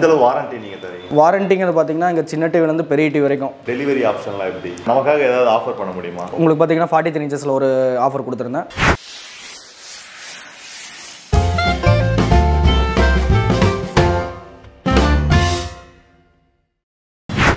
எந்த அளவு வாரண்டி நீங்க தரீங்க வாரண்டிங்கிறது பார்த்தீங்கன்னா இங்கே சின்ன டிவிலேருந்து பெரிய டிவி வரைக்கும். டெலிவரி ஆப்ஷன்லாம் எப்படி? நமக்காக ஏதாவது ஆஃபர் பண்ண முடியுமா? உங்களுக்கு பார்த்தீங்கன்னா ஃபார்ட்டி த்ரீ இன்ச்சஸில் ஒரு ஆஃபர் கொடுத்துருந்தேன்.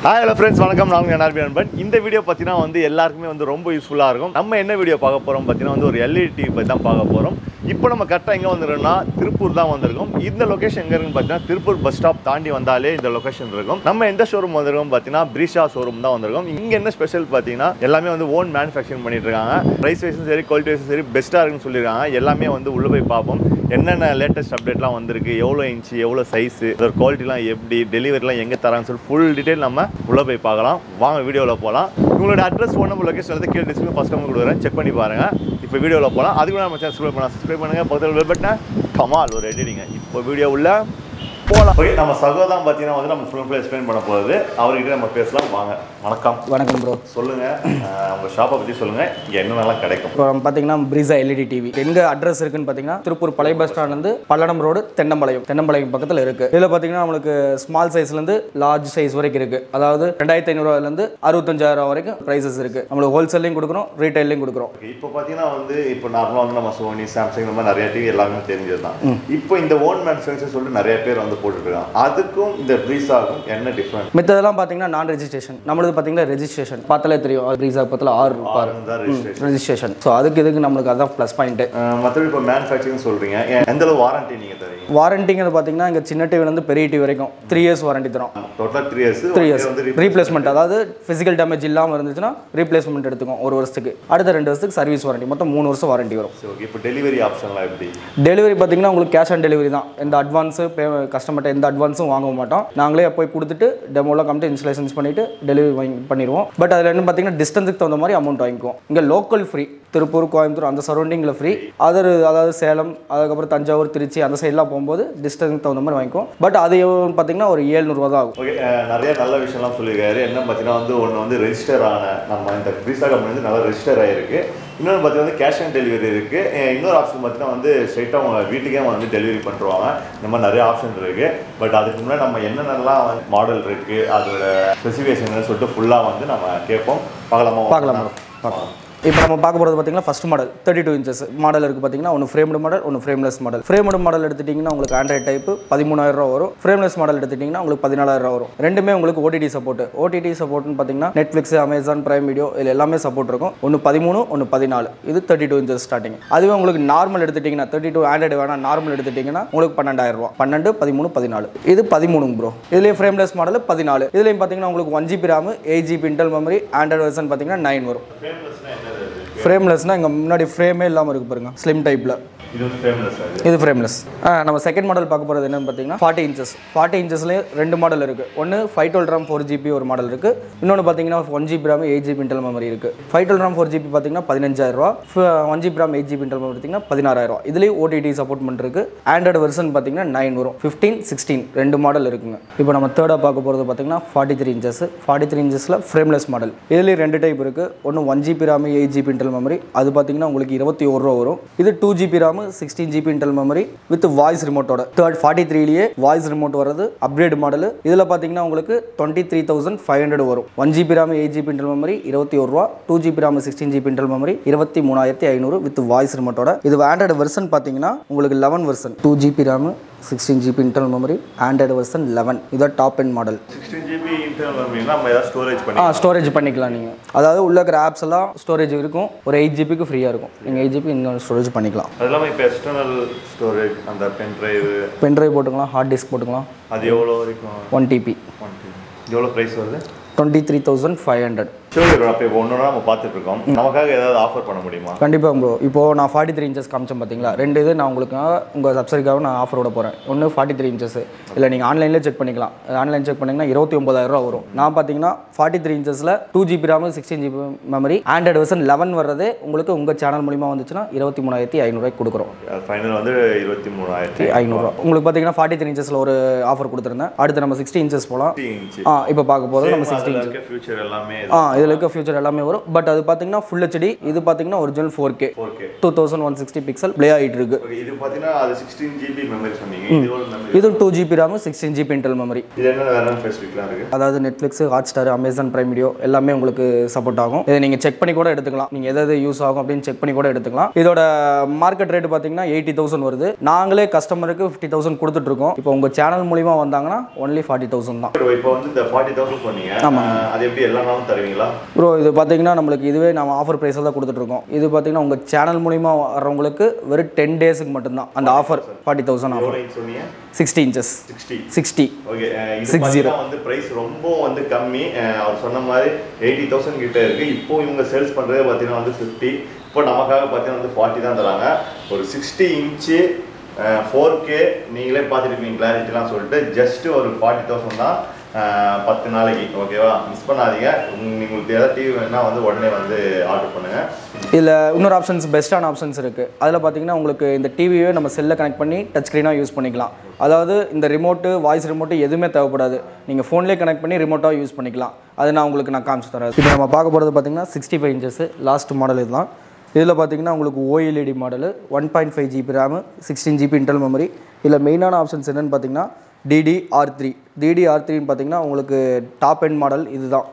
ஹாய் ஹலோ ஃப்ரெண்ட்ஸ் வணக்கம். நான் என்ஆர்பி நண்பன் இந்த வீடியோ பார்த்தீங்கன்னா வந்து எல்லாருக்குமே வந்து ரொம்ப யூஸ்ஃபுல்லாக இருக்கும். நம்ம என்ன வீடியோ பார்க்க போகிறோம் பார்த்தீங்கன்னா வந்து ஒரு எல்இடி டிவி பற்றி தான் பார்க்க போகிறோம் இப்போ நம்ம கரெக்டாக எங்கே வந்துருக்கோம்னா திருப்பூர் தான் வந்திருக்கோம். இந்த லொகேஷன் எங்கே இருக்குன்னு பார்த்தீங்கன்னா திருப்பூர் பஸ் ஸ்டாப் தாண்டி வந்தாலே இந்த லொகேஷன் இருக்கும். நம்ம எந்த ஷோரூம் வந்திருக்கோம் பார்த்தீங்கன்னா பிரீஷா ஷோரூம் தான் வந்திருக்கோம். இங்கே என்ன ஸ்பெஷல் பார்த்தீங்கன்னா எல்லாமே வந்து ஓன் மேனுஃபேக்சரிங் பண்ணிட்டு இருக்காங்க. ப்ரைஸ் வைஸும் சரி குவாலிட்டி வைஸும் சரி பெஸ்ட்டாக இருக்குன்னு சொல்லியிருக்காங்க. எல்லாமே வந்து உள்ளே போய் பார்ப்போம். என்னென்ன லேட்டஸ்ட் அப்டேட்லாம் வந்திருக்கு எவ்வளோ இன்ச்சு எவ்வளோ சைஸு அதோட குவாலிட்டிலாம் எப்படி டெலிவரிலாம் எங்கே தராங்கன்னு சொல்லி ஃபுல் டீட்டெயில் நம்ம உள்ளே போய் பார்க்கலாம். வாங்க வீடியோவில் போகலாம் உங்களோட அட்ரஸ் ஃபோன் நம்பர் லொக்கேஷன் வந்து கீழே டிஸ்பிளே ஃபஸ்ட் நம்பர் கொடுக்குறேன். செக் பண்ணி பாருங்கள் இப்போ வீடியோவில் போகலாம் அதுக்கு நம்ம சேனல் சப்ஸ்கிரைப் பண்ணலாம். சப்ஸ்கிரைப் பண்ணுங்கள் பக்கத்தில் வெல் பட்டனை கமால் ஒரு எடிட்டிங்க இப்போ வீடியோ உள்ள போகலாம் ஓகே நம்ம சகோதான் பார்த்தீங்கன்னா வந்து நம்ம ஃபுல் ஃபுல் எக்ஸ்பிளைன் பண்ண போகுது அவர்கிட்ட நம்ம பேசலாம். வாங்க. வணக்கம். வணக்கம் ப்ரோ சொல்லுங்கள் உங்கள் ஷாப்பை பற்றி சொல்லுங்கள் இங்கே என்னென்னலாம் கிடைக்கும்? இப்போ நம்ம பார்த்தீங்கன்னா பிரீசா எல்இடி டிவி எங்கே அட்ரஸ் இருக்குன்னு பார்த்தீங்கன்னா திருப்பூர் பழைய பஸ் ஸ்டாண்ட்லேருந்து பல்லடம் ரோடு தென்னம்பாளையம். தென்னம்பாளையம் பக்கத்தில் இருக்குது இதில் பார்த்தீங்கன்னா நம்மளுக்கு ஸ்மால் சைஸ்லேருந்து லார்ஜ் சைஸ் வரைக்கும் இருக்குது அதாவது ரெண்டாயிரத்தி ஐநூறுவாலேருந்து அறுபத்தஞ்சாயிரம் வரைக்கும் ப்ரைஸஸ் இருக்குது நம்மளுக்கு ஹோல்சேல்லையும் கொடுக்குறோம் ரீட்டைல்லையும் கொடுக்குறோம். இப்போ பார்த்தீங்கன்னா வந்து இப்போ நார்மலாக வந்து நம்ம சோனி சாம்சங் இந்த மாதிரி நிறைய டிவி எல்லாமே தெரிஞ்சது தான் இப்போ இந்த ஓன் மேனுஃபேக்சர் சொல்லிட்டு நிறைய பேர் வந்து போட்டுருக்காங்க. அதுக்கும் இந்த ப்ரீஸாகும் என்ன டிஃப்ரெண்ட் மித்ததெல்லாம் பார்த்தீங்கன்னா நான் ரெஜிஸ்ட்ரேஷன் நம்மளது பார்த்தீங்கன்னா ரெஜிஸ்ட்ரேஷன் பார்த்தாலே தெரியும். பிரீசா பக்கத்தில் ஆறு ரெஜிஸ்ட்ரேஷன் ஸோ அதுக்கு இதுக்கு நம்மளுக்கு அதான் ப்ளஸ் பாயிண்ட்டு மற்றபடி இப்போ மேனுஃபேக்சரிங் சொல்கிறீங்க எந்த அளவு வாரண்டி நீங்கள் தரீங்க வாரண்டிங்கிறது பார்த்தீங்கன்னா இங்கே சின்ன டிவிலேருந்து பெரிய டிவி வரைக்கும் த்ரீ இயர்ஸ் வாரண்டி தரோம். டோட்டலாக த்ரீ இயர்ஸ் த்ரீ இயர்ஸ் வந்து ரீப்ளேஸ்மெண்ட் அதாவது ஃபிசிக்கல் டேமேஜ் இல்லாமல் இருந்துச்சுன்னா ரீப்ளேஸ்மெண்ட் எடுத்துக்கும் ஒரு வருஷத்துக்கு. அடுத்த ரெண்டு வருஷத்துக்கு சர்வீஸ் வாரண்டி மொத்தம் மூணு வருஷம் வாரண்டி வரும். இப்போ டெலிவரி ஆப்ஷன்லாம் எப்படி? டெலிவரி பார்த்தீங்கன்னா உங்களுக்கு கேஷ் ஆன் டெலிவரி தான். எந்த அட்வான்ஸு பே கஸ்டமர்கிட்ட எந்த அட்வான்ஸும் வாங்க மாட்டோம். நாங்களே போய் கொடுத்துட்டு டெமோவில் கம்மிட்டு இன்ஸ்டலேஷன்ஸ் பண்ணிவிட்டு டெலிவரி வாங்கி பண்ணிடுவோம். பட் அதில் என்ன பார்த்தீங்கன்னா டிஸ்டன்ஸுக்கு தகுந்த மாதிரி அமௌண்ட் வாங்கிக்குவோம். இங்கே லோக்கல் ஃப்ரீ திருப்பூர் கோயம்புத்தூர் அந்த சரௌண்டிங்கில் ஃப்ரீ அதர் அதாவது சேலம் அதுக்கப்புறம் தஞ்சாவூர் திருச்சி அந்த சைட்லாம் போகும்போது டிஸ்டன்ஸுக்கு தகுந்த மாதிரி வாங்கிக்குவோம். பட் அது பார்த்தீங்கன்னா ஒரு ஏழ்நூறுவா தான் ஆகும். ஓகே நிறைய நல்ல விஷயம்லாம் சொல்லியிருக்காரு. என்ன பார்த்தீங்கன்னா வந்து ஒன்று வந்து ரெஜிஸ்டர் ஆன நம்ம இந்த ப்ரீஸா கம்பெனி வந்து நல்லா ரெஜிஸ்டர் ஆகிருக்கு இன்னொன்று பார்த்தீங்கன்னா வந்து கேஷ் ஆன் டெலிவரி இருக்குது இன்னொரு ஆப்ஷன் பார்த்தீங்கன்னா வந்து ஸ்ட்ரைட்டாக அவங்க வீட்டுக்கே வந்து டெலிவரி பண்ணுவாங்க இந்த மாதிரி நிறைய ஆப்ஷன் இருக்குது பட் அதுக்கு முன்னாடி நம்ம என்னென்னலாம் மாடல் இருக்குது அதோட ஸ்பெசிஃபிகேஷன் சொல்லிட்டு ஃபுல்லாக வந்து நம்ம கேட்போம். பார்க்கலாமா? பார்க்கலாம். பார்க்கலாம். இப்போ நம்ம பார்க்க போகிறது பார்த்தீங்கன்னா first model thirty two inches model இருக்குது பார்த்தீங்கன்னா ஒன்று ஃப்ரேம்டு மாடல் ஒன்று ஃப்ரேம்லெஸ் மாடல் ஃப்ரேம்டு மாடல் எடுத்துட்டிங்கன்னா உங்களுக்கு ஆண்ட்ராய்ட் டைப் பதிமூணாயிரம் ரூபா வரும். ஃப்ரேம்லெஸ் மாடல் எடுத்துட்டிங்கன்னா உங்களுக்கு பதினாலாயிரம் ரூபா வரும். ரெண்டுமே உங்களுக்கு ஓடிடி சப்போர்ட் ஓடிடி சப்போர்ட்னு பார்த்தீங்கன்னா நெட்ஃப்ளிக்ஸ் அமேசான் பிரைம் வீடியோ இதில் எல்லாமே சப்போர்ட் இருக்கும். ஒன்று பதிமூணு ஒன்று பதினாலு. இது தேர்ட்டி டூ இன்ச்சஸ் ஸ்டார்டிங் அதுவே உங்களுக்கு நார்மல் எடுத்துட்டிங்கன்னா தேர்ட்டி டூ ஆண்ட்ராய்டு வேணால் நார்மல் எடுத்துட்டிங்கன்னா உங்களுக்கு பன்னெண்டாயிரம் ரூபா. பன்னெண்டு பதிமூணு பதினாலு. இது பதிமூணுங்க ப்ரோ இதுலேயும் ஃப்ரேம்லெஸ் மாடல் பதினாலு. இதுலேயும் பார்த்தீங்கன்னா உங்களுக்கு one GB RAM eight GB internal memory android version பார்த்தீங்கன்னா நைன் வரும். ஃப்ரேம்லெஸ்னால் இங்கே முன்னாடி ஃப்ரேமே இல்லாமல் இருக்கு பாருங்க. ஸ்லிம் டைப்பில் இது இது? ஃப்ரேம்லெஸ் நம்ம செகண்ட் மாடல் பார்க்க போகிறது என்னென்னு பார்த்தீங்கன்னா ஃபார்ட்டி இன்ச்சஸ் ஃபார்ட்டி இன்ச்சஸ்லேயே ரெண்டு மாடல் இருக்குது ஒன்று five twelve RAM four GB ஒரு மாடல் இருக்குது இன்னொன்று பார்த்தீங்கன்னா one GB RAM eight GB internal memory இருக்குது five twelve RAM four GB பார்த்தீங்கன்னா பதினஞ்சாயிரரூவா one GB RAM eight GB internal memory பார்த்தீங்கன்னா பதினாறாயிரரூவா இதுலேயும் ஓடிடி சப்போர்ட் பண்ணிருக்கு ஆண்ட்ராய்டு வெர்ஷன் பார்த்தீங்கன்னா நைன் வரும். ஃபிஃப்டீன் சிக்ஸ்டீன் ரெண்டு மாடல் இருக்குங்க. இப்போ நம்ம தேர்டாக பார்க்க போகிறது பார்த்தீங்கன்னா forty three inches forty three இன்ச்சஸில் frameless model இதுலேயும் ரெண்டு டைப் இருக்குது ஒன்று one GB RAM eight GB internal memory அது பார்த்தீங்கன்னா உங்களுக்கு இருபத்தி ஒரு ரூபா வரும். இது two GB RAM sixteen GB internal memory with voice ரிமோட்டோட third forty த்ரீலேயே வாய்ஸ் ரிமோட் வரது அப்கிரேட் மாடல் இதில் பார்த்தீங்கன்னா உங்களுக்கு twenty three thousand five hundred வரும் one GB RAM eight GB internal memory இருபத்தி ஒரு ரூபா. Two GB RAM sixteen GB internal memory இருபத்தி மூணாயிரத்தி ஐநூறு வித் வாய்ஸ் ரிமோட்டோட இது ஆண்ட்ராய்டு வெர்ஷன் பார்த்தீங்கன்னா உங்களுக்கு eleven version two GB RAM sixteen GB internal memory android version eleven இதான் top end model sixteen GB internal நம்ம ஏதாவது ஸ்டோரேஜ் பண்ணி ஆ ஸ்டோரேஜ் பண்ணிக்கலாம் நீங்கள் அதாவது உள்ள இருக்கிற ஆப்ஸ் எல்லாம் ஸ்டோரேஜ் இருக்கும். ஒரு எயிட் ஜிபிக்கு ஃப்ரீயாக இருக்கும். நீங்கள் எயிட் ஜிபி இன்னும் ஸ்டோரேஜ் பண்ணிக்கலாம். அது இல்லாமல் இப்போ எக்ஸ்டர்னல் ஸ்டோரேஜ் அந்த பென் டிரைவ் பென்ட்ரைவ் போட்டுக்கலாம் ஹார்ட் டிஸ்க் போட்டுக்கலாம். அது எவ்வளோ வரைக்கும்? ஒன் டிபி எவ்வளோ ப்ரைஸ் வருது? Twenty three thousand five hundred bro அப்போ இப்போ ஒன்று நம்ம பார்த்துட்டு இருக்கோம் நமக்காக ஏதாவது ஆஃபர் பண்ண முடியுமா? கண்டிப்பாக ப்ரோ. இப்போது நான் ஃபார்ட்டி த்ரீ இன்ச்சஸ் காமிச்சேன் பார்த்தீங்களா ரெண்டு இது நான் உங்களுக்கு உங்கள் சப்சரிக்காக நான் ஆஃபர் விட போகிறேன் ஒன்று ஃபார்ட்டி த்ரீ இன்ச்சஸ் இல்லை நீங்கள் ஆன்லைனில் செக் பண்ணிக்கலாம். ஆன்லைன் செக் பண்ணிங்கன்னா இருபத்தி ஒம்பதாயிரரூவா வரும். நான் பார்த்தீங்கன்னா forty three இன்ச்சஸில் two GB RAM sixteen GB memory android version eleven வர்றதே உங்களுக்கு உங்கள் சேனல் மூலிமா வந்துச்சுன்னா இருபத்தி மூணாயிரத்தி ஐநூறுரூவாய்க்கு கொடுக்குறோம். ஃபைனல் வந்து இருபத்தி மூணாயிரத்தி ஐநூறுரூவா உங்களுக்கு பார்த்தீங்கன்னா ஃபார்ட்டி த்ரீ இன்ச்சஸில் ஒரு ஆஃபர் கொடுத்துருந்தேன். அடுத்து நம்ம சிக்ஸ்டி இன்ச்சஸ் போகலாம் இப்போ பார்க்க போகிறது நம்ம சிக்ஸ்டி இன்ச் ஃபியூச்சர் எல்லாமே ஆ இதில் இருக்க ஃபியூச்சர் எல்லாமே வரும். பட் அது பார்த்தீங்கன்னா ஃபுல் ஹெச்டி இது பார்த்தீங்கன்னா original four K two thousand one sixty pixel play ஆகிட்டு இருக்கு இது பார்த்தீங்கன்னா அது சிக்ஸ்டீன் ஜிபி மெமரி சொன்னீங்க. இது two GB RAM sixteen GB internal memory இது என்ன வேற ஃபெசிலிட்டிலாம் இருக்கு? அதாவது Netflix Hotstar Amazon Prime video எல்லாமே உங்களுக்கு சப்போர்ட் ஆகும். இதை நீங்கள் செக் பண்ணி கூட எடுத்துக்கலாம். நீங்கள் எது எது யூஸ் ஆகும் அப்படின்னு செக் பண்ணி கூட எடுத்துக்கலாம். இதோட மார்க்கெட் ரேட் பார்த்தீங்கன்னா எயிட்டி தௌசண்ட் வருது. நாங்களே கஸ்டமருக்கு ஃபிஃப்டி தௌசண்ட் கொடுத்துட்ருக்கோம் இப்போ உங்கள் சேனல் மூலிமா வந்தாங்கன்னா ஒன்லி ஃபார்ட்டி தௌசண்ட் தான். இப்போ வந்து இந்த ஃபார்ட்டி தௌசண்ட் சொன்னீங்க. அஹ், அது எப்படி எல்லா நாளும் தருவீங்களா? ப்ரோ இது பார்த்தீங்கன்னா நம்மளுக்கு இதுவே நம்ம ஆஃபர் ப்ரைஸில் தான் கொடுத்துட்ருக்கோம். இது பார்த்தீங்கன்னா உங்கள் சேனல் மூலிமா வர்றவங்களுக்கு வெறும் டென் டேஸுக்கு மட்டும்தான். அந்த offer forty thousand offer sixty inches sixty sixty okay Six பார்த்தீங்கன்னா வந்து பிரைஸ் ரொம்ப வந்து கம்மி. அவர் சொன்ன மாதிரி எயிட்டி தௌசண்ட் கிட்ட இருக்கு. இப்போ இவங்க சேல்ஸ் பண்றதே பார்த்தீங்கன்னா வந்து ஃபிஃப்டி இப்போ நமக்காக பார்த்தீங்கன்னா வந்து ஃபார்ட்டி தான் தராங்க. ஒரு சிக்ஸ்டி இன்ச்சு ஃபோர் கே நீங்களே பார்த்துருப்பீங்க கிளாரிட்டிலாம் சொல்லிட்டு ஜஸ்ட் ஒரு ஃபார்ட்டி தௌசண்ட் தான். பத்து நாளைக்கு ஓகேவா? மிஸ் பண்ணாதீங்க. உங்களுக்கு ஏதாவது டிவி வேணால் வந்து உடனே வந்து ஆர்டர் பண்ணுங்க. இதில் இன்னொரு ஆப்ஷன்ஸ் பெஸ்ட்டான ஆப்ஷன்ஸ் இருக்குது அதில் பார்த்தீங்கன்னா உங்களுக்கு இந்த டிவியே நம்ம செல்லில் கனெக்ட் பண்ணி டச் ஸ்க்ரீனாக யூஸ் பண்ணிக்கலாம். அதாவது இந்த ரிமோட்டு வாய்ஸ் ரிமோட்டு எதுவுமே தேவைப்படாது. நீங்கள் ஃபோன்லேயே கனெக்ட் பண்ணி ரிமோட்டாக யூஸ் பண்ணிக்கலாம். அது நான் உங்களுக்கு நான் காமிச்சு தரேன். இப்போ நம்ம பார்க்க போகிறது பார்த்தீங்கன்னா sixty five inches last model இதுதான். இதில் பார்த்தீங்கன்னா உங்களுக்கு OLED model one point five GB RAM sixteen GB internal memory இதில் மெயினான ஆப்ஷன்ஸ் என்னென்னு பார்த்தீங்கன்னா DD R three DD R த்ரீன்னு பார்த்தீங்கன்னா உங்களுக்கு டாப் எண்ட் மாடல் இதுதான்.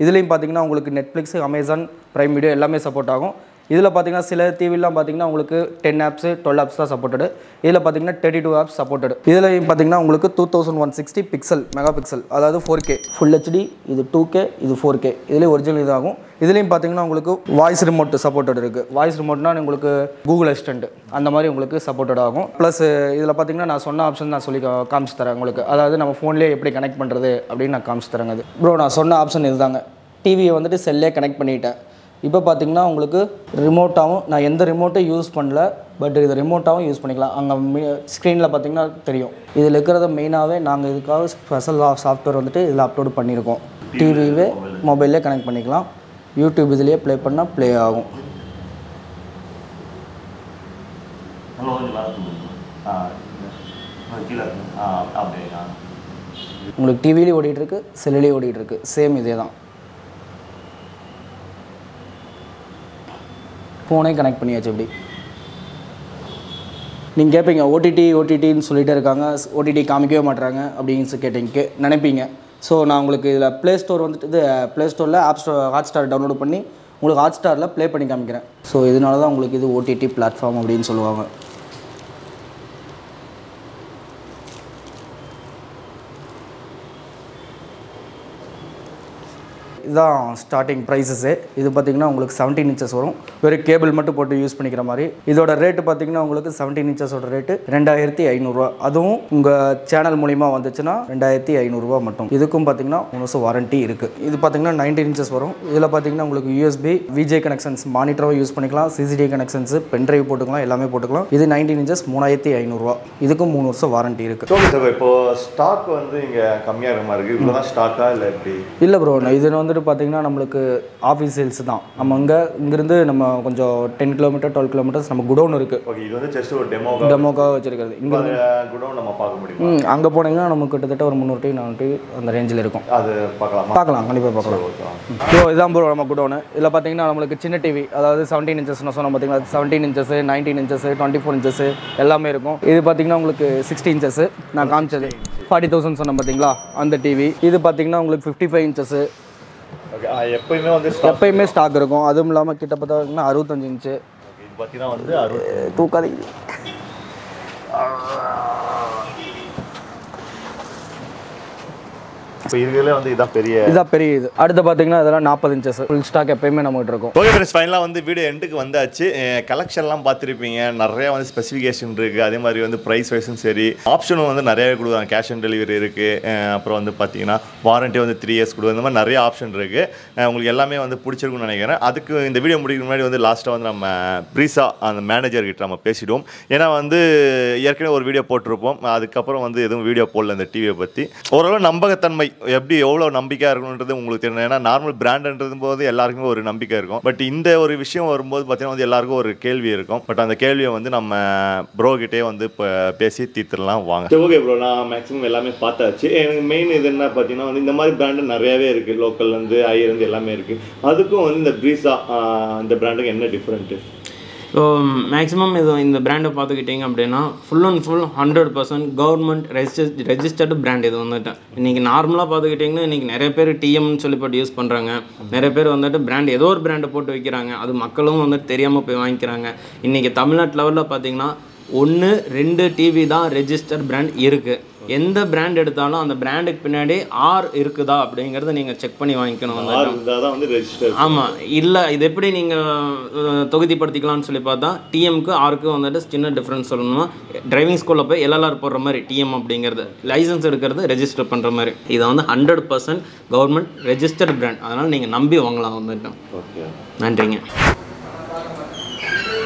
இதுலேயும் பார்த்தீங்கன்னா உங்களுக்கு நெட்ஃப்ளிக்ஸ் அமேசான் ப்ரைம் வீடியோ எல்லாமே சப்போர்ட் ஆகும். இதில் பார்த்தீங்கன்னா சில டிவிலாம் பார்த்தீங்கன்னா உங்களுக்கு டென் ஆப்ஸு டுவெல் ஆப்ஸ் தான் சப்போர்ட்டடு இதில் பார்த்தீங்கன்னா தேர்ட்டி டூ ஆப்ஸ் சப்போர்ட்டடு இதில் பார்த்தீங்கன்னா உங்களுக்கு two thousand one sixty pixel mega pixel அதாவது ஃபோர் கே ஃபுல் ஹெச்டி இது டூ கே இது ஃபோர் கே இதுலேயும் ஒரிஜினல் இதாகும். இதுலேயும் பார்த்தீங்கன்னா உங்களுக்கு வாய்ஸ் ரிமோட் சப்போர்ட்டட் இருக்குது வாய்ஸ் ரிமோட்னா உங்களுக்கு கூகுள் அசிஸ்டண்ட் அந்த மாதிரி உங்களுக்கு சப்போர்ட்டட் ஆகும். ப்ளஸ் இதில் பார்த்தீங்கன்னா நான் சொன்ன ஆப்ஷன் நான் சொல்லி கா- காமிச்சு தரேன் உங்களுக்கு. அதாவது நம்ம ஃபோன்லேயே எப்படி கனெக்ட் பண்ணுறது அப்படின்னு நான் காமிச்சு தரேங்க அது. ப்ரோ நான் சொன்ன ஆப்ஷன் இதுதாங்க. டிவியை வந்துட்டு செல்லே கனெக்ட் பண்ணிட்டேன். இப்போ பார்த்தீங்கன்னா உங்களுக்கு ரிமோட்டாகவும் நான் எந்த ரிமோட்டும் யூஸ் பண்ணல பட் இது ரிமோட்டாகவும் யூஸ் பண்ணிக்கலாம். அங்கே ஸ்க்ரீனில் பார்த்தீங்கன்னா தெரியும். இதில் இருக்கிறத மெயினாகவே நாங்கள் இதுக்காக ஸ்பெஷல் சாஃப்ட்வேர் வந்துட்டு இதில் அப்லோட் பண்ணியிருக்கோம் டிவிவே மொபைல்லே கனெக்ட் பண்ணிக்கலாம். யூடியூப் இதுலேயே ப்ளே பண்ணால் ப்ளே ஆகும். உங்களுக்கு டிவிலேயும் ஓடிட்டுருக்கு செல்லுலேயும் ஓடிட்டுருக்கு சேம் இதே தான். ஃபோனே கனெக்ட் பண்ணியாச்சு இப்படி. நீங்கள் கேட்பீங்க ஓடிடி ஓடிடின்னு சொல்லிட்டே இருக்காங்க. ஓடிடி காமிக்கவே மாட்றாங்க. அப்படின்னு கேட்டீங்க. நினைப்பீங்க. ஸோ நான் உங்களுக்கு இதில் ப்ளே ஸ்டோர் வந்துட்டு இது ப்ளே ஸ்டோரில் app store hot star download பண்ணி உங்களுக்கு ஹாட் ஸ்டாரில் ப்ளே பண்ணி காமிக்கிறேன். ஸோ இதனால தான் உங்களுக்கு இது ஓடிடி பிளாட்ஃபார்ம் அப்படின்னு சொல்லுவாங்க. இதுதான் ஸ்டார்டிங் ப்ரைஸஸு இது பார்த்தீங்கன்னா உங்களுக்கு செவன்டீன் இன்ச்சஸ் வரும். வெறும் கேபிள் மட்டும் போட்டு யூஸ் பண்ணிக்கிற மாதிரி. இதோட ரேட்டு பார்த்தீங்கன்னா உங்களுக்கு செவன்டீன் இன்ச்சஸோட ரேட்டு ரெண்டாயிரத்தி ஐநூறுரூவா அதுவும் உங்கள் சேனல் மூலிமா வந்துச்சுன்னா ரெண்டாயிரத்தி ஐநூறுரூவா மட்டும். இதுக்கும் பார்த்தீங்கன்னா மூணு வருஷம் வாரண்ட்டி இருக்குது இது பார்த்தீங்கன்னா நைன்டீன் இன்ச்சஸ் வரும். இதில் பார்த்தீங்கன்னா உங்களுக்கு யூஎஸ்பி விஜே கனெக்ஷன்ஸ் மானிட்டரும் யூஸ் பண்ணிக்கலாம். சிசிடி கனெக்ஷன்ஸ் பென்ட்ரைவ் போட்டுக்கலாம். எல்லாமே போட்டுக்கலாம். இது நைன்டீன் இன்ச்சஸ் மூணாயிரத்தி ஐநூறுரூவா இதுக்கும் மூணு வருஷம் வாரண்ட்டி இருக்குது ஓகே சார் இப்போ ஸ்டாக் வந்து இங்க கம்மியா இருக்க மாதிரி இருக்கு. இவ்வளவுதான் ஸ்டாக்கா இல்ல எப்படி? இல்லை ப்ரோ இது வந்துட்டு பார்த்தீங்கன்னா நம்மளுக்கு ஆஃபீஸ் சேல்ஸ் தான். நம்ம இங்கே இங்கேருந்து நம்ம கொஞ்சம் டென் கிலோமீட்டர் டுவெல் கிலோமீட்டர்ஸ் நம்ம குடோன் இருக்குது ஓகே இது வந்து ஜஸ்ட் ஒரு டெமோக்காக டெமோக்காக வச்சிருக்கிறது. இங்கே கூட நம்ம பார்க்க முடியுமா? அங்கே போனீங்கன்னா நமக்கு கிட்டத்தட்ட ஒரு முந்நூறு டி நானூறு அந்த ரேஞ்சில் இருக்கும். அது பார்க்கலாமா? பார்க்கலாம் கண்டிப்பாக பார்க்கலாம். ப்ரோ இதான் ப்ரோ நம்ம குடோனு. இதில் பார்த்தீங்கன்னா நம்மளுக்கு சின்ன டிவி அதாவது செவன்டீன் இன்ச்சஸ் நான் சொன்னேன் பார்த்தீங்கன்னா seventeen inches nineteen inches twenty four inches எல்லாமே இருக்கும். இது பார்த்தீங்கன்னா உங்களுக்கு சிக்ஸ்டி இன்ச்சஸ் நான் காமிச்சது ஃபார்ட்டி தௌசண்ட் சொன்னேன் பார்த்தீங்களா? அந்த டிவி இது பார்த்தீங்கன்னா உங்களுக்கு ஃபிஃப்டி ஃபைவ் இன்ச்சஸ் எப்பயுமே வந்து ஸ்டாக் எப்பயுமே ஸ்டாக் இருக்கும். அதுவும் இல்லாமல் கிட்ட பார்த்தீங்கன்னா அறுபத்தஞ்சு இன்ச்சு பார்த்தீங்கன்னா வந்து தூக்காதீங்க. இப்போ இருக்கிறதுல வந்து இதான் பெரிய இதான் பெரிய இது. அடுத்து பார்த்தீங்கன்னா இதெல்லாம் நாற்பது இன்ச்சஸ் ஃபுல் ஸ்டாக் எப்பயுமே நம்மகிட்ட இருக்கும். ஓகே ஃப்ரெண்ட்ஸ் ஃபைனலாக வந்து வீடியோ எண்டுக்கு வந்தாச்சு. கலெக்ஷன்லாம் பார்த்துருப்பீங்க. நிறைய வந்து ஸ்பெசிஃபிகேஷன் இருக்குது அதே மாதிரி வந்து ப்ரைஸ் வைஸும் சரி. ஆப்ஷனும் வந்து நிறையவே கொடுக்குறாங்க. கேஷ் ஆன் டெலிவரி இருக்குது அப்புறம் வந்து பார்த்தீங்கன்னா வாரண்ட்டி வந்து த்ரீ இயர்ஸ் கொடுக்குது இந்த மாதிரி நிறைய ஆப்ஷன் இருக்குது உங்களுக்கு எல்லாமே வந்து பிடிச்சிருக்கும்னு நினைக்கிறேன். அதுக்கு இந்த வீடியோ முடிக்கிற முன்னாடி வந்து லாஸ்ட்டாக வந்து நம்ம ப்ரீஸா அந்த மேனேஜர் கிட்ட நம்ம பேசிடுவோம். ஏன்னா வந்து ஏற்கனவே ஒரு வீடியோ போட்டிருப்போம். அதுக்கப்புறம் வந்து எதுவும் வீடியோ போடல இந்த டிவியை பற்றி ஓரளவு நம்பகத்தன்மை எப்படி எவ்வளோ நம்பிக்கையாக இருக்கணுன்றது உங்களுக்கு தெரியும் ஏன்னா நார்மல் பிராண்டுன்றது போது எல்லாருக்குமே ஒரு நம்பிக்கை இருக்கும். பட் இந்த ஒரு விஷயம் வரும்போது பார்த்தீங்கன்னா வந்து எல்லாருக்கும் ஒரு கேள்வி இருக்கும். பட் அந்த கேள்வியை வந்து நம்ம ப்ரோ கிட்டே வந்து இப்போ பேசி தீர்த்துடலாம். வாங்க. ஓகே ப்ரோ நான் மேக்ஸிமம் எல்லாமே பார்த்தாச்சு. எனக்கு மெயின் இது என்ன பார்த்தீங்கன்னா வந்து இந்த மாதிரி பிராண்டு நிறையவே இருக்குது லோக்கல்லேருந்து ஐயர்லேருந்து எல்லாமே இருக்குது அதுக்கும் வந்து இந்த ப்ரீஸா இந்த பிராண்டுக்கு என்ன டிஃப்ரெண்ட்டு ஸோ மேக்ஸிமம் இது இந்த பிராண்டை பார்த்துக்கிட்டிங்க அப்படின்னா full and full hundred percent government register registered brand இது வந்துட்டு. இன்றைக்கி நார்மலாக பார்த்துக்கிட்டிங்கன்னா இன்றைக்கி நிறைய பேர் டிஎம்னு சொல்லி போட்டு யூஸ் பண்ணுறாங்க நிறைய பேர் வந்துட்டு பிராண்ட் ஏதோ ஒரு பிராண்டை போட்டு வைக்கிறாங்க. அது மக்களும் வந்துட்டு தெரியாமல் போய் வாங்கிக்கிறாங்க. இன்றைக்கி தமிழ்நாட்டு லெவலில் பார்த்தீங்கன்னா ஒன்று ரெண்டு டிவி தான் ரெஜிஸ்டர் பிராண்ட் இருக்குது எந்த பிராண்ட் எடுத்தாலும் அந்த பிராண்டுக்கு பின்னாடி ஆர் இருக்குதா அப்படிங்கிறத நீங்கள் செக் பண்ணி வாங்கிக்கணும். வந்து ஆமாம் இல்லை இது எப்படி நீங்கள் தொகுதிப்படுத்திக்கலாம்னு சொல்லி பார்த்தா டிஎம்க்கு ஆருக்கு வந்துட்டு சின்ன டிஃப்ரென்ஸ் சொல்லணும்னா டிரைவிங் ஸ்கூலில் போய் எல்எல்ஆர் போடுற மாதிரி டிஎம் அப்படிங்கிறது லைசன்ஸ் எடுக்கிறது ரெஜிஸ்டர் பண்ணுற மாதிரி. இதை வந்து hundred percent government registered brand அதனால் நீங்கள் நம்பி வாங்கலாம் வந்துட்டு. ஓகே நன்றிங்க.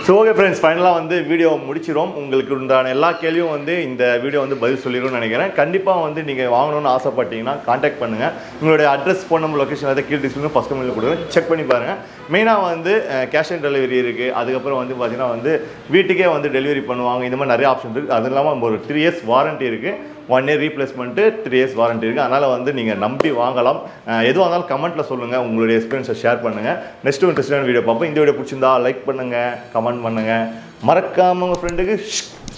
ஸோ ஓகே ஃப்ரெண்ட்ஸ் ஃபைனலாக வந்து வீடியோ முடிச்சிடும் உங்களுக்கு உண்டான எல்லா கேள்வியும் வந்து இந்த வீடியோ வந்து பதில் சொல்லிடும்னு நினைக்கிறேன். கண்டிப்பாக வந்து நீங்கள் வாங்கணும்னு ஆசைப்பட்டீங்கன்னா காண்டாக்ட் பண்ணுங்கள் உங்களுடைய அட்ரஸ் ஃபோன் நம்பர் லொக்கேஷன் எதாவது கீழ் டிஸ்பிளே ஃபஸ்ட் கமெண்ட்டில் கொடுக்குறேன். செக் பண்ணி பாருங்கள் மெயினாக வந்து கேஷ் ஆன் டெலிவரி இருக்குது அதுக்கப்புறம் வந்து பார்த்தீங்கன்னா வந்து வீட்டுக்கே வந்து டெலிவரி பண்ணுவாங்க. இந்த மாதிரி நிறைய ஆப்ஷன் இருக்குது அது இல்லாமல் ஒரு த்ரீ இயர்ஸ் வாரண்ட்டி இருக்குது one year replacement three years warranty இருக்குது அதனால் வந்து நீங்கள் நம்பி வாங்கலாம். எதுவாக இருந்தாலும் கமெண்ட்டில் சொல்லுங்கள் உங்களுடைய எக்ஸ்பீரியன்ஸை ஷேர் பண்ணுங்கள் நெக்ஸ்ட் இன்ட்ரெஸ்டான வீடியோ பார்ப்போம். இந்த வீடியோ பிடிச்சிருந்தா லைக் பண்ணுங்கள் கமெண்ட் பண்ணுங்கள் மறக்காமல் உங்கள் ஃப்ரெண்டுக்கு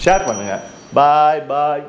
ஷேர் பண்ணுங்கள் பாய் பாய்